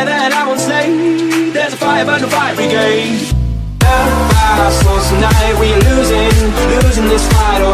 That I won't late, there's a fire burn the fire brigade. The fire starts tonight, we're losing, losing this fight.